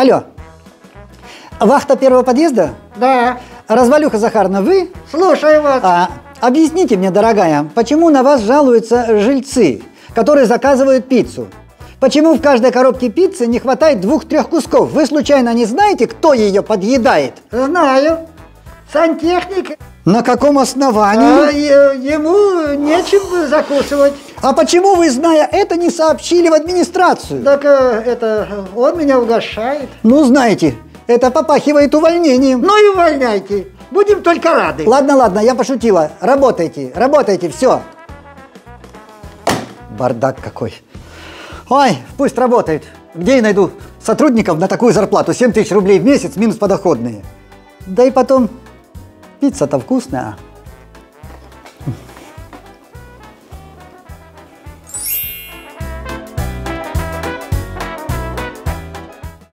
Алло. Вахта первого подъезда? Да, Развалюха Захаровна, вы? слушаю вас. А, объясните мне, дорогая, почему на вас жалуются жильцы, которые заказывают пиццу? Почему в каждой коробке пиццы не хватает двух-трех кусков? Вы случайно не знаете, кто ее подъедает? Знаю. Сантехник, На каком а основании? е- ему нечем закусывать. А почему вы, зная это, не сообщили в администрацию? Так э, это, он меня угощает. Ну, знаете, это попахивает увольнением. Ну и увольняйте. Будем только рады. Ладно, ладно, я пошутила. Работайте, работайте, все. Бардак какой. Ой, пусть работает. Где я найду сотрудников на такую зарплату? 7 тысяч рублей в месяц минус подоходные. Да и потом, пицца-то вкусная.